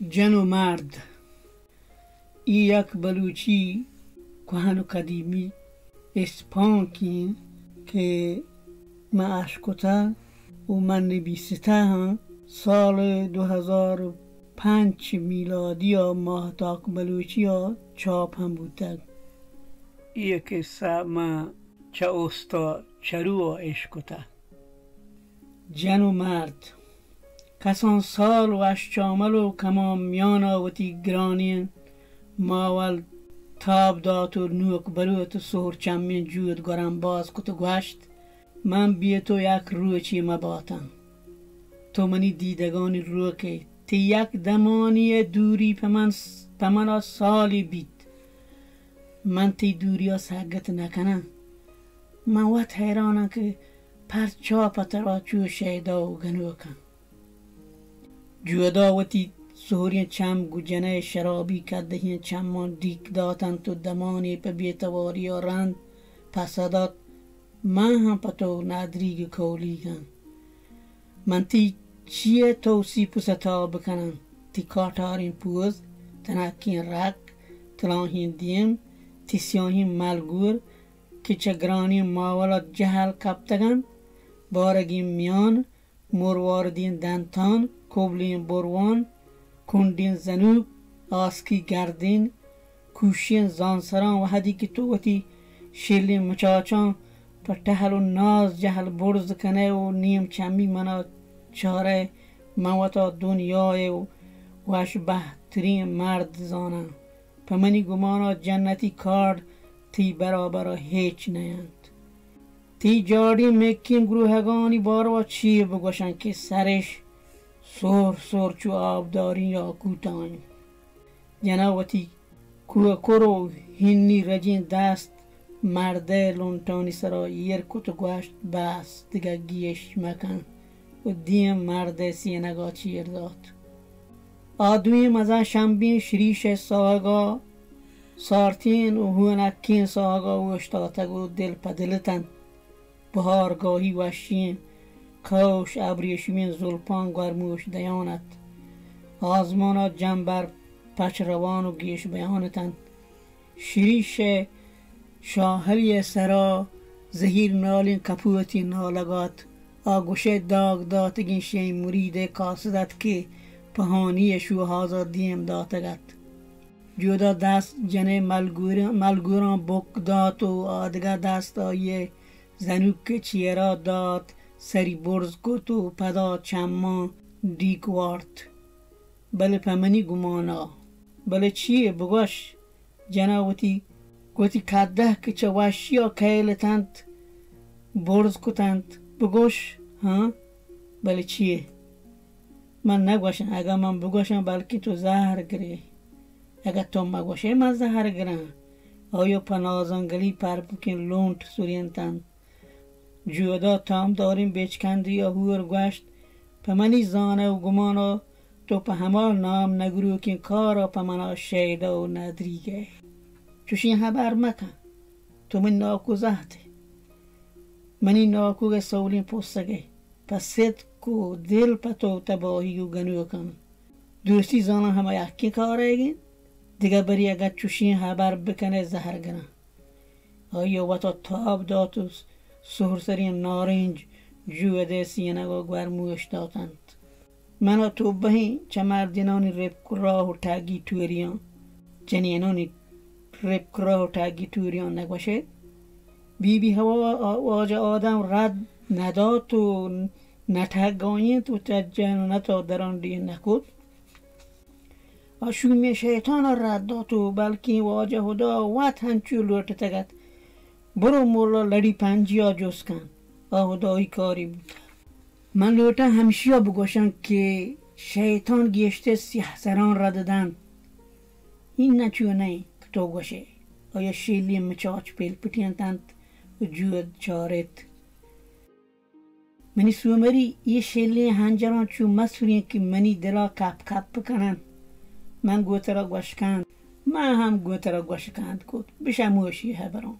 جن و مرد. ای یک بلوچی کهن و قدیمی اسپانکین که من اشکتا و من نبیسته هم سال 2005 میلادی ها ماه تاک بلوچی ها چاپ هم بودن. ای قصه ما چه استا چرو و اشکتا جن و مرد. کسان سال و اشچامل و کمان میان آوتی گرانین ماول تاب دات و نوک بروت سهر چمین جود گرم باز کت گوشت. من بی تو یک روچی مباتم. تو منی دیدگانی رو که تی یک دمانی دوری پمن پمنا سالی بیت. من تی دوری ها سگت نکنم. من وقت حیرانم که پر چاپ ترا چو شیدا و گنوکم. جودا وتی سهوری چم گجنه شرابی کده چمان دیک داتن تو دمانی په بیتواری رند پسدات من هم پتو ندریگ کولیگم من تی چیه توسی پستا بکنم؟ تی کاتارین پوز تنکین رک تلاهین دیم تی سیاهین ملگور که چگرانی ماولات جهل کپتگن. بارگین میان مرواردین دنتان کوبلین بروان کندین زنوب آسکی گردین کوشین زانسران و هدی که تو وتی شیلین مچاچان پر تهل و ناز جهل برز کنه و نیم چمی منا چاره موتا دنیای و وش بهترین مرد زانم پمنی گمانا جنتی کارد تی برابر هیچ نیند. تی جاڑی مکین گروهگانی باروا چیه بگوشن که سرش سر سر چو آبداری یا کوتان جناوتی کوه کرو هینی رجین دست مرده لونتانی سرا یر کتو گوشت بس دیگه گیش مکن و دیم مرده سینگا چیر داد. آدوی مزا شنبین شریش ساگا سارتین و هونکین ساگا و اشتاتگو دل پدلتن. بهارگاهی وشین کوش ابریشمین زلپان گرموش دیانت. آزمانا جنبر پچروان و گیش بیانتن. شریش شاهلی سرا زهیر نالین کپوتی نالگات. آگوشه داگ داتگین شی مرید کاسدت که پهانی شو دیم داتگت. جودا دست جنه ملگوران بک دات و آدگا دست آیه زنوک چیرا داد سری برز کت و پدا چما دیگ وارد بله پمنی گمانا. بله چیه بگوش؟ جناوتی گوتی کده که چه وشیا کهیلتند برز کتند بگوش ها؟ بله چیه؟ من نگوشم اگر من بگوشم بلکه تو زهر گری. اگر تو مگوشه من زهر گرم. آیا پنازانگلی پر بکن لونت سورینتند؟ جودا تام داریم بچکندی یا هور گوشت پمنی زانه و گمانا تو په همال نام نگرو که کارا پمنا شیده و ندریگه. چوشین خبر مکن تو من ناکو زهده منی ناکو سولین پستگه پس صدق و دل پتو تباهی و گنو کن. دوستی زانا همه یکی کاره گین؟ دیگه بری اگر چوشین خبر بکنه زهر گنه آیا و تا تاب داتوس؟ سرسری نارنج جوده سینگا گرموش دادند. منا تو بهی چه مردینانی رب راه و تاگی توریان جنینانی رب راه و تاگی توریان نگوشه بی بی هوا واجه آدم رد نداد و نتگانی تو تجن نتا دران دی نکود آشومی شیطان رد داد و بلکه واجه خدا وات هنچو لوٹ تگد. برو مولا لڑی پنجیا جز کن۔ آهدایی کاری بود۔ من لوتا همشیا بگوشن که شیطان گیشته سیح سران را دادن۔ این نچونه که تو گوشه آیا شیلی مچاچ پیل پتین تند و جود چارت منی سومری یه شیلی هنجران چو مسئولین که منی دلا کپ کپ بکنن من گوترا گوشکند من هم گوترا گوشکند کود۔ بشموشی هبران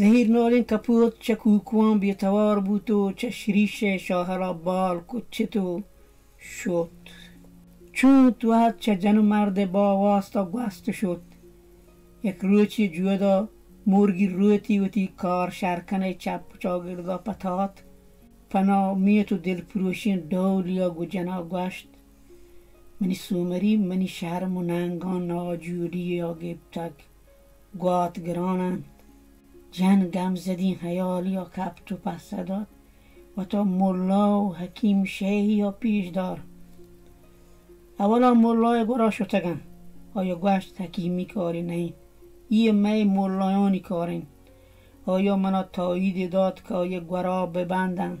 زهیر نالین کپوت چه کوکوان بیتوار بود و چه شریش شاهرا بال کچت و شد. چون تو هد چه جن مرد با واسطا گوست شد. یک روچی جودا مرگی روتی وتی کار شرکنه چپ چاگردا پتات. پنا میتو دل پروشین دولیا گو جنا گوشت. منی سومری منی شهر مننگان ناجوری یا گبتگ گوات گرانند جن گم زدین حیالی یا کپتو پس داد و تا ملا و حکیم شهی یا پیش دار اولا ملای گرا شتگن آیا گوشت حکیمی کاری نه یه می ملایانی کارین. آیا منا تایید داد که آیا گرا ببندن؟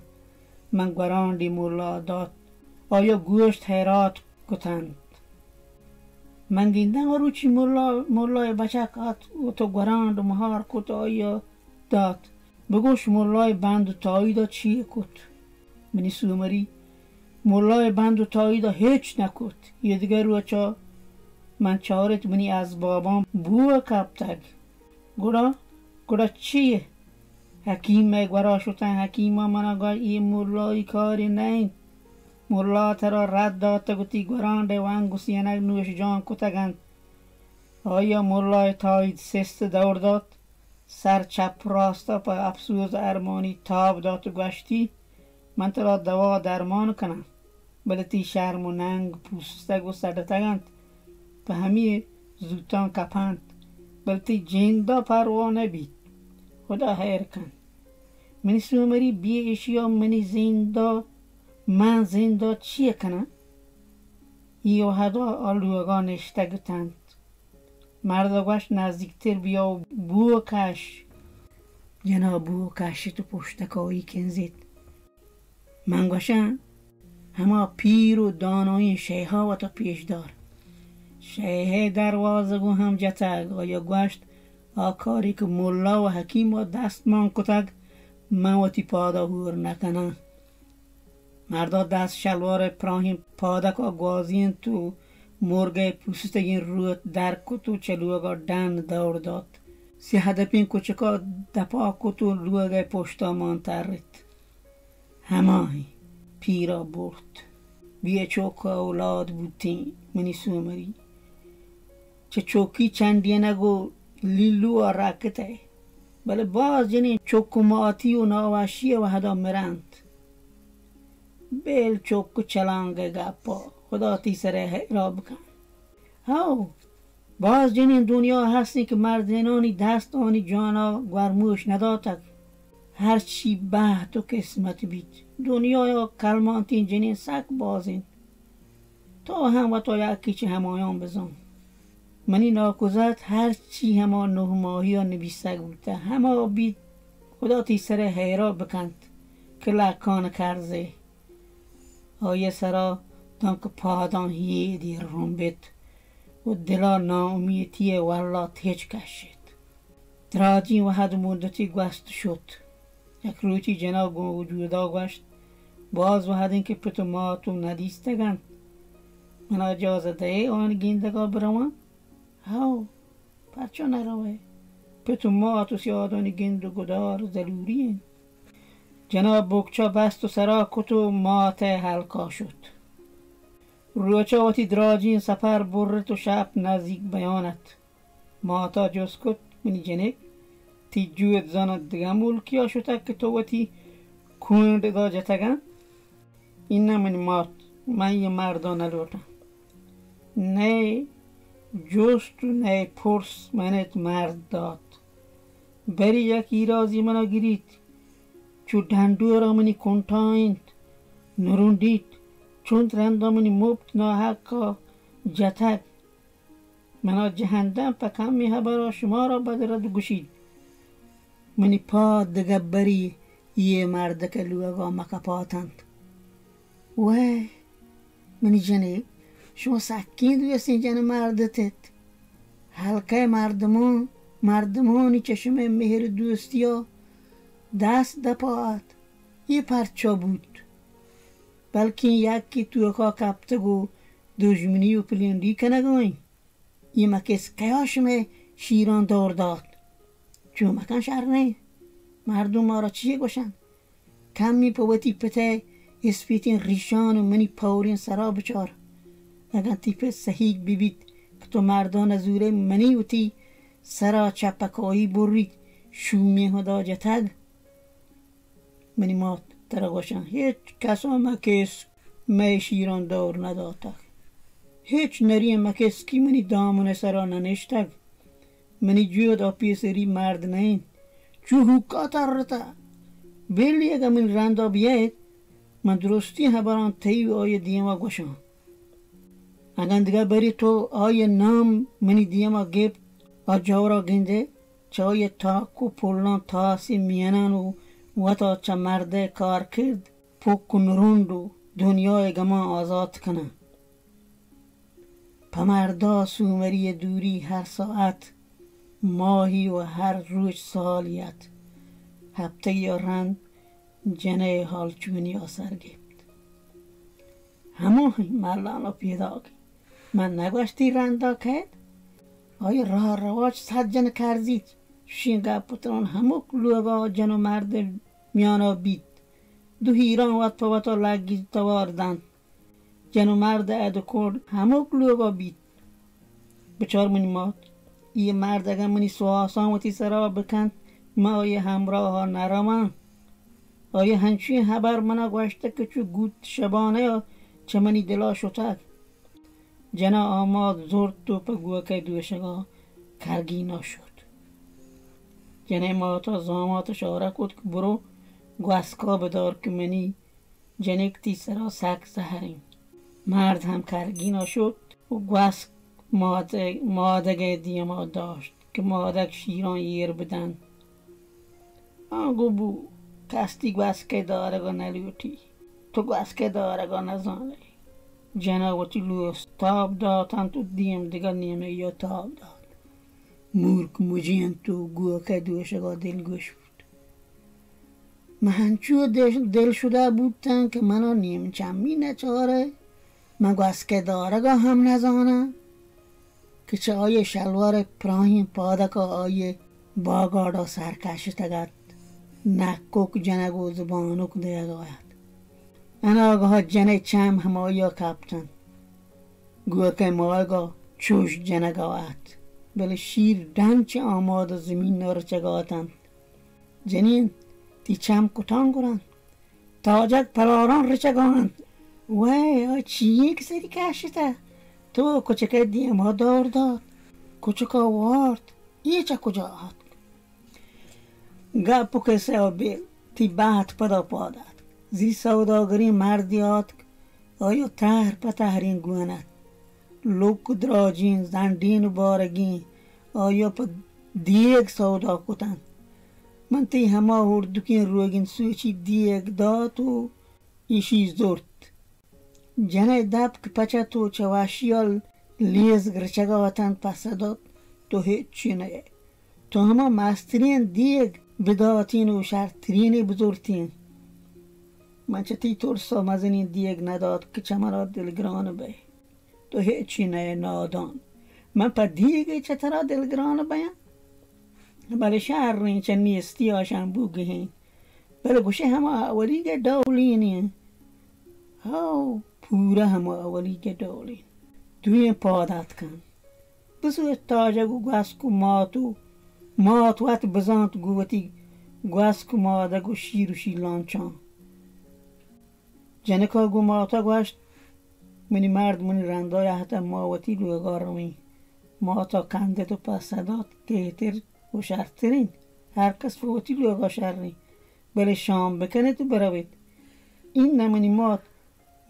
من گراندی ملا داد. آیا گوشت حیرات کتند من روچی ملا ملای بچک و تو گراند و مهار کت آیا داد. بگوش ملای بند و تایید چیه کت؟ منی سومری ملای بند و تایید هیچ نکت. یه دیگر رو چا من چارت منی از بابام بو کپتگ گوڑا گوڑا چیه؟ حکیم گورا شدن حکیم منا گوی ای ملای کاری نین. ملا ترا رد داد گوتی گورانده وان گوسینک نوش جان کتگند آیا ملای تایید سست دور داد سر چپ راستا پا افسوز ارمانی تاب داد و گشتی من ترا دوا درمان کنم بلتی شرم و ننگ پوستگ و سردتگند به همی زودتان کپند بلتی جیندا پروانه بید خدا خیر کن منی سومری بی اشیا منی زیندا من زیندا چیه کنم؟ ایو هدا آلوگا نشتگتند مردگاش نزدیکتر بیا و بو کش. جناب بو کشی تو پشتکایی کنزید. من گوشم؟ همه پیر و دانای شیها و تا پیش دار شیه دروازه مردا دست شلوار پراهیم پادک و گوازین تو مرگ پوستگین رو در کتو چلوگا دن دور داد. سی هدپین کچکا دپا کتو لوگا پشتا مان ترید هماهی پیرا برد. بیه چوک اولاد بودتی منی سومری. چه چوکی چندیه نگو لیلو و رکته بله باز جنین چوکماتی و ناوشی و هدا مرند. بیل چوک چلانگ گپا خدا تی سره را بکن هاو باز جنین دنیا هستی که مردنانی دست آنی جانا گرموش نداتک هر چی به تو قسمت بید دنیا یا کلمانتین جنین سک بازین تا هم و تا یکی چه همایان بزن منی ناکوزت هر چی هما نه ماهی ها نویسته بوده هما بید خدا تی سر حیرا بکند که لکان کرزه آیه سرا دان که پادان هیه دیر روم بید و دلا ناامیتی والا تیج کشید. دراجی و حد مدتی گوست شد. یک روچی جنا وجودا گوشت باز و حد اینکه پتو ما تو ندیستگن من اجازه ده آن گیندگا بروان هاو پرچا نروه پتو ما تو سیادان گند و گدار ضروری جناب بکچا بست و سرا کتو مات حلقا شد. روچا واتی دراجین سفر برت و شب نزدیک بیانت. ماتا جز کت منی جنک تی جوت زانت دگم ملکیا شده که تو واتی کوند دا جتگن این من مات من یه مردان نلوتم نه جست و نه پرس منت مرد داد. بری یک ایرازی منا گیرید. دندو را منی کنتایند نروندید چون رندا منی مبت ناحقا جتک منا جهندم پکم میه برا شما را بدرد گوشید منی پا دگبری یه مرد که لوگا مکپاتند وای منی جنه شما سکین دوستین جن مردتت حلقه مردمان مردمانی چشم مهر دوستی ها دست دپاعت یه پرچا بود. بلکه یکی تو که کپته گو دجمنی و پلیندی کنگوین یه مکس قیاشم شیران دار داد. چون مکن شهر نه. مردم ما را چیه گوشن؟ کمی پوتی پته اسپیتین ریشان و منی پورین سرا بچار. اگر تیپ صحیح بیبید که تو مردان زوره منی و تی سرا چپکایی برید. شومی هدا جتگ. منی مات ترگوشن هیچ کسا مکس می شیران دور نداتک هیچ نری مکس کی منی دامون سرا ننشتگ منی جود آپی سری مرد نین. چو حکا ترتا بیلی اگه من رندا بیاید من درستی هبران تیو آی دیما گوشان اگر دیگه بری تو آی نام منی دیما گیب آجاورا گنده چای تاک و پولان تاسی میانان و وتا چه مرده کار کرد پوک و نروند و دنیای گما آزاد کنه پمردا سومری دوری هر ساعت ماهی و هر روز سالیت هفته یا رند جنه حال چونی آسر گفت همون ملانا پیدا من نگوشتی رندا کرد آیا راه رواج صد جن کرزید شینگا پتران همو لوگا جن و مرد میانا بید. دو هیران وات پواتا لگی تواردن جن و مرد اد کرد همو لوگا بید. بچار منی مات. یه مرد اگر منی سواسامتی سرا بکن ما آیه همراه ها نرمان آیه هنچی خبر منا گوشته که چو گوت شبانه یا چه منی دلا شتک جنا آماد زرد تو پگوه که دوشگا کرگی نشد جنه ما تا زامات شاره کد که برو که منی جنک تی سرا سک زهرین مرد هم کرگی نشد و گوسک مادگ دیما داشت که مادک شیران یر بدن. آگو بو کستی گوسکه دارگا نلیوتی تو گوسکه دارگا نزانه جناوتی لوس تاب داتن تو دیم دیگر نیمه یا تاب داد. مورک مجین تو گوکه دوشگا دل گوش بود مهنچو دل شده بودتن که منو نیم چمی نچاره من گوسکه دارگا هم نزانم که چه آیه شلوار پراهیم پادکا آیه باگادا سرکش تگد. نکوک جنگو زبانوک دیگاید انا آگاه جنه چم هم آیا کپتن. گوکه مایگا چوش جنگاید بله شیر دنچ آماد زمین نار چگاتن جنین چم کتان گرن تاجک پراران رچگان. وای آی چیه کسری کشته تو کوچکه دیم ها دار داد کوچکا وارد یه چه کجا آد گپو کسی بیل تی بحت پدا پادد زی سوداگری مردیات آیا تهر پتهرین گوند لوک دراجین زندین بارگین آیا پا دیگ سودا کتن. من تی همه هردوکین روگین سوچی دیگ داد و ایشی زرد جنه دب که پچه تو چواشیال لیز گرچگا وطن پس داد تو هیچی نه تو همه مسترین دیگ بداتین و شرطرین بزرگتین من چه تی ترسا مزنین دیگ نداد که چه مرا دلگران به. تو هیچی نه نادان. من پا دیگه چطرا دلگران بیان شهر رین چه نیستی آشن بوگهین بله گوشه همه اولی که دولینی هاو پورا همه اولی که دولین دوی پادت کن بسو تاجه گو گسکو ماتو مات وقت بزانت گوتی گوسکو ماده گو شیر و شیلانچان جنکا گو ماتا گوشت منی مرد منی رندای حتی ماوتی لوگارمی ماتا کنده تو پس صدات کهتر و شرطرین هر کس لوگا شرنی بله شام بکنه تو بروید. این نمانی مات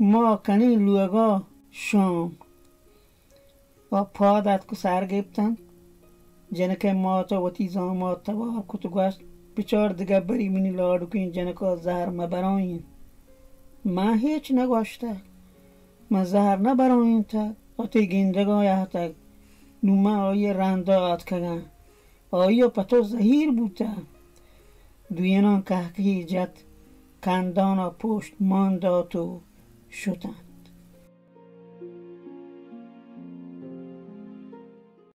ما کنین لوگا شام. و پادت کو سر گفتن جنکه ماتا و تیزان ماتا و کتو گوشت بچار دیگه بری منی لاڈو که این جنکا زهر مبراین من هیچ نگوشته من زهر نبراین تا. آتی گندگاه یهتک نومه آیه رنده آت کگن. آیا پتو زهیر بوده؟ دوینان که جت کندانا پشت مانداتو شدن